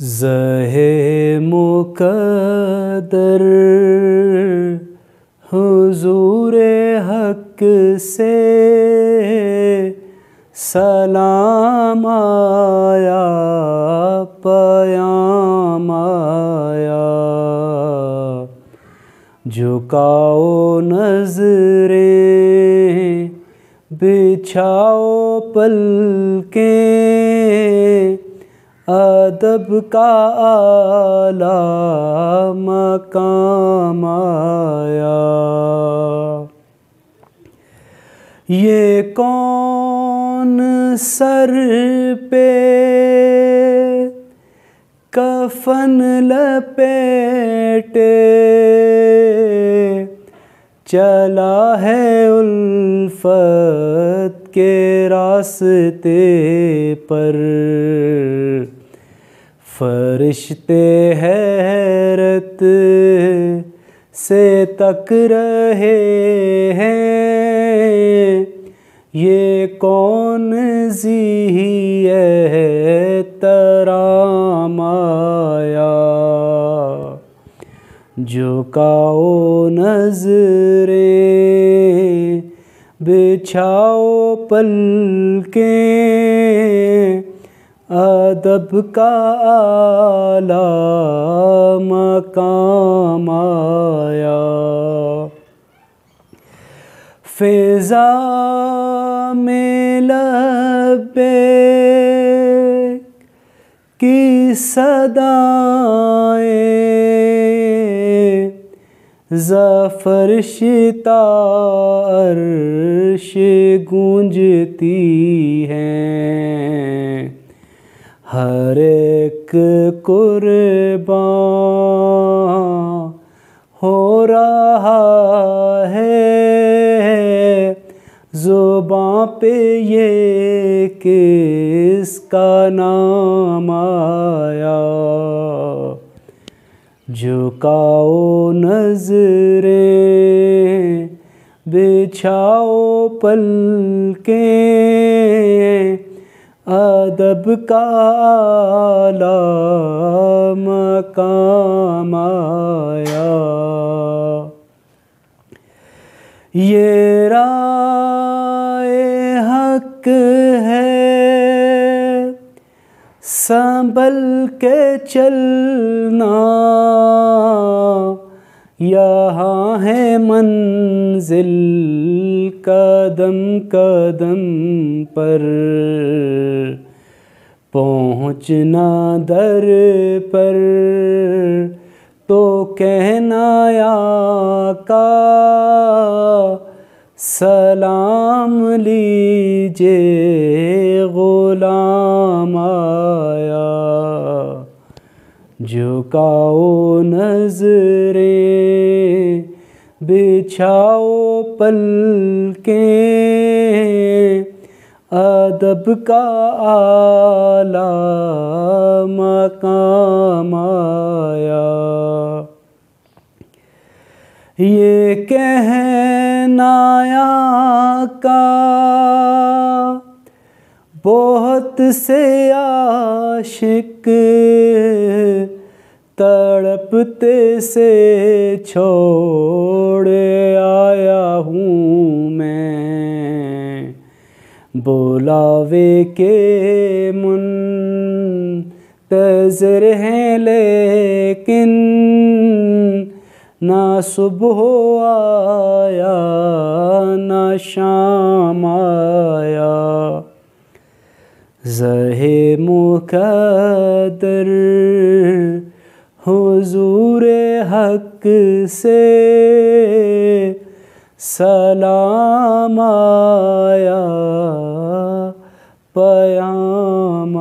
जहे मुकदर हुजूर हक से सलाम आया पयाम आया। झुकाओ नजरे बिछाओ पल के अदब का आला मकाम आया। ये कौन सर पे कफन लपेटे? चला है उल्फत के रास्ते पर। फरिश्ते हैरत से तक रहे हैं। ये कौन जी है तराम आया? झुकाओ नजरे, बिछाओ पल के अदब का आला मकाम आया। फिजा में लबे की सदाएँ ज़फ़र शिता गूंजती हैं। हर एक कुर्बान हो रहा है। जुबां पे ये किसका नाम आया? झुकाओ नजरे, बिछाओ पल के अदब का आला मकाम आया। ये राय हक है, संभल के चलना। यहाँ है मंजिल कदम कदम पर पहुँचना दर पर तो कहना या का सलाम लीजिए गुलाम आया। झुकाओ नजरे। बिछाओ पल के अदब का आला मकाम आया। ये कहनाया का बहुत से आशिक तड़पते से छोड़ आया हूँ मैं। बोलावे के मुन तजर हैं लेकिन ना सुबह आया, ना शाम आया। जहे मुकदर हुजूर हक से सलाम आया पयाम